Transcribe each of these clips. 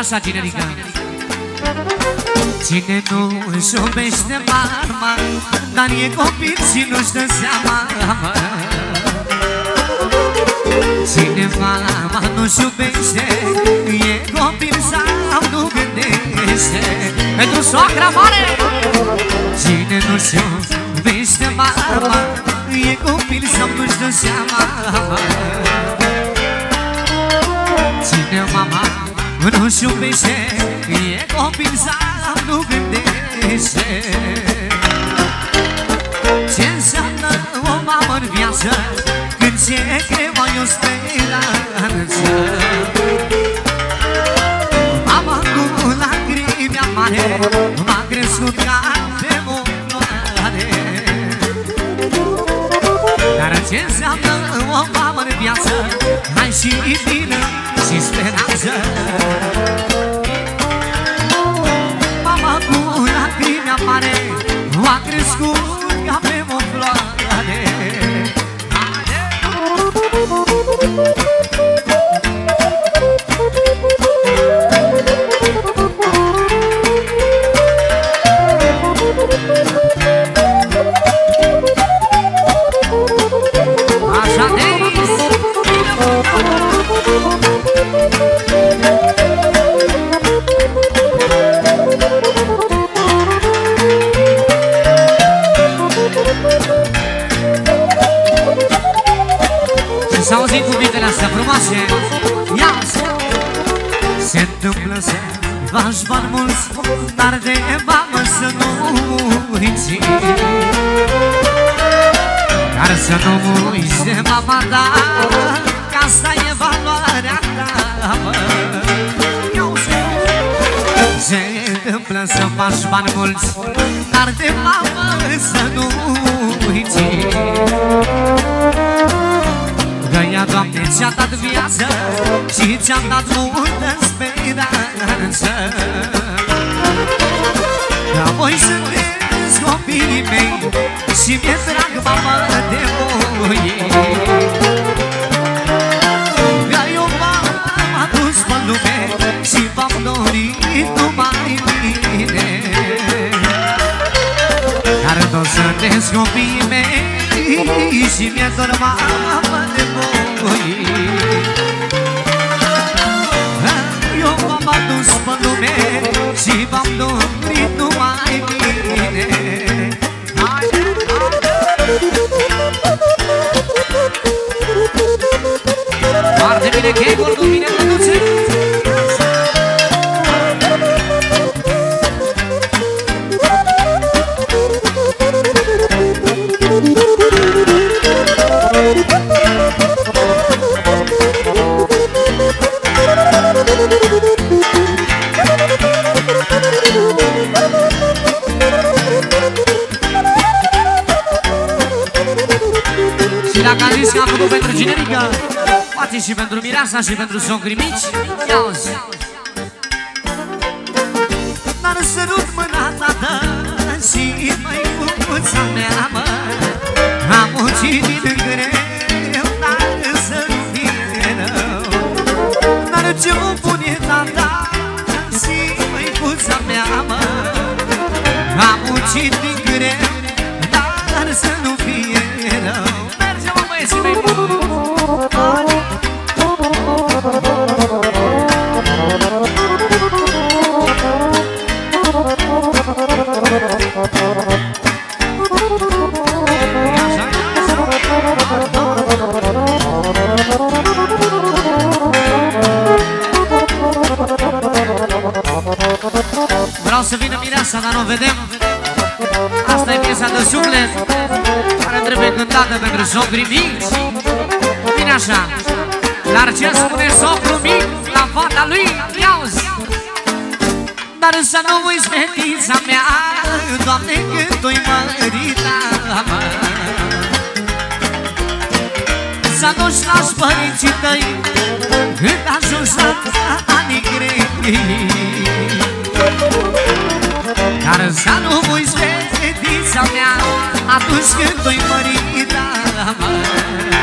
așa, generica Cine nu își iubește mama Dar e copil și nu-și dă seama. Cine mama nu-și iubește E copil sau nu gândește. Pentru soacra mare Cine nu-și iubește mama E copil sau nu-și dă seama. Cine mama nu-și iubește E copil sau nu gândește. Ce înseamnă o mamă în viață Când ce greu ai o speranță? Mama cu lacrimi amare M-a crescut ca pe monoare Dar ce înseamnă o mamă în viață Hai și vină și speranță Mama cu lacrimi amare M-a crescut frumoase Ia Se întâmplă să faci bani mulți Dar de mamă să nu uiți Dar să nu uiți de mama ta Că asta e valoarea ta mă. Ia uzi. Se întâmplă să faci bani mulți Dar de mamă să nu uiți Că ea, Doamne, ți-a dat viață Și ți-a dat multă speranță. Că voi sunteți copiii mei Și mi-e drag, mamă, de voi. Că eu v-am adus pe lume Și v-am dorit numai bine. Dar toți sunteți copiii mei Și mi-e dor, mamă, de voi dorit numai zis că am făcut pentru generică? Poate și pentru mireasa și pentru socrii mici? Ia uzi Dar sărut mâna ta dă Și măicuța mea mă. Am muncit din greu Dar să nu fie rău Dar ce-o pune tata Și măicuța mea mă. Am muncit din greu dar nu o vedem. Asta e piesa de suflet Care trebuie cântată pentru socrii mici. Bine așa. Dar ce spune socrul mic la fata lui? Iauzi Dar să nu uiți fetița mea Doamne, cât o-i mărita mă. Să nu-și lași părinții tăi Cât ajungi la anii grei Dar să nu uiți fetița mea Atunci când o-i mărita mă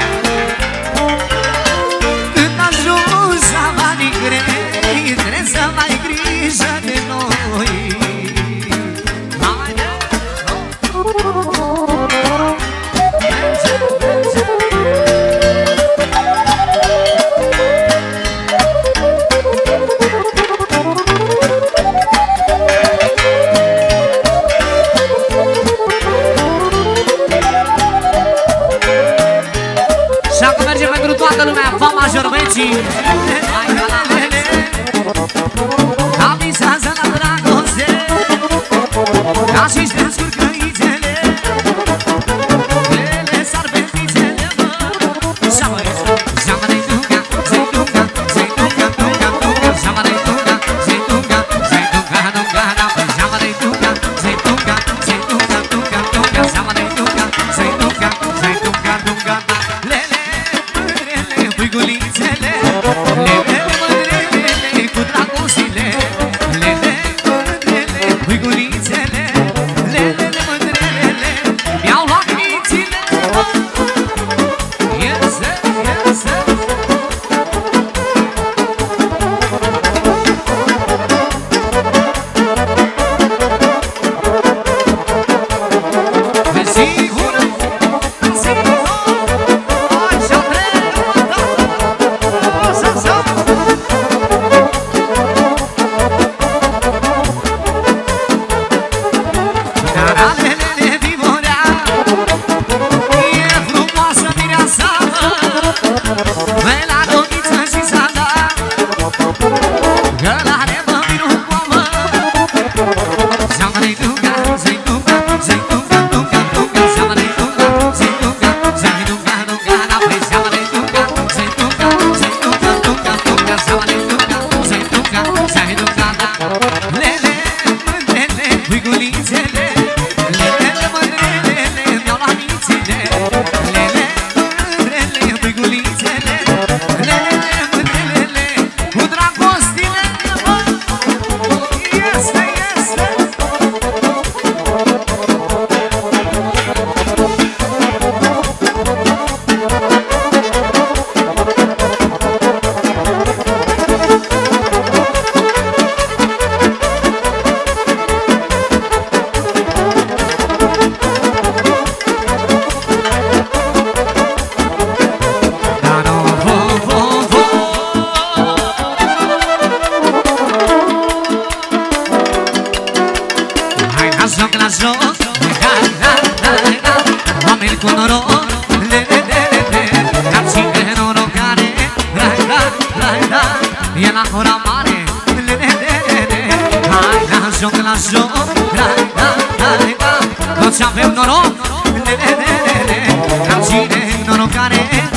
joc la joc. Da da, ra, ra Toți avem noroc. Ne, ne, ne, ne Am cine norocare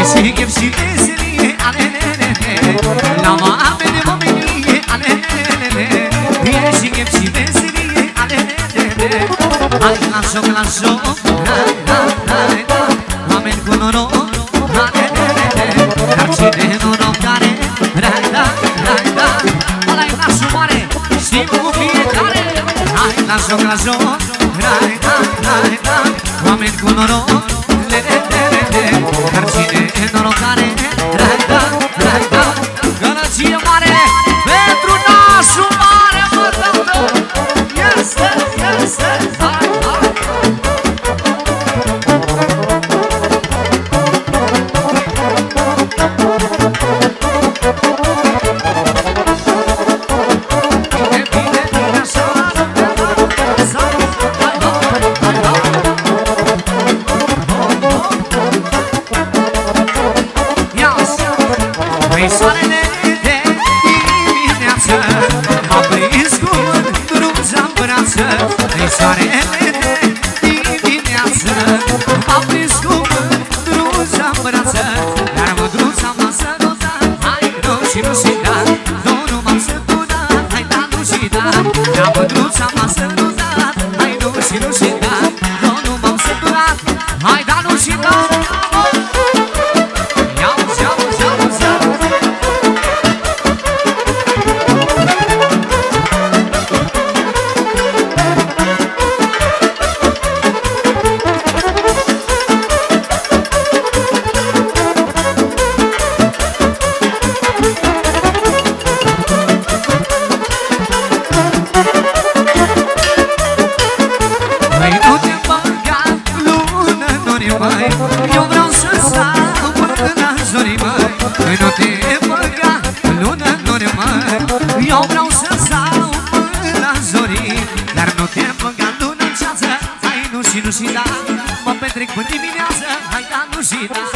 يسيقف سيقسني على لا ما أعمل مؤمني على يسيقف سيقسني على على كلاسو كلاسو مامن كنورو على تاكسي دهنو نمداري رايدا رايدا على كلاسو ماري سيقو في داري على كلاسو كلاسو رايدا رايدا مامن كنورو le le le le lontane Păi nu te băga lună în urmă Eu vreau să sau până zorii Dar nu te băga lună în ceață. Hai nu și nu și da. Mă petrec până dimineață. Hai da nu și da.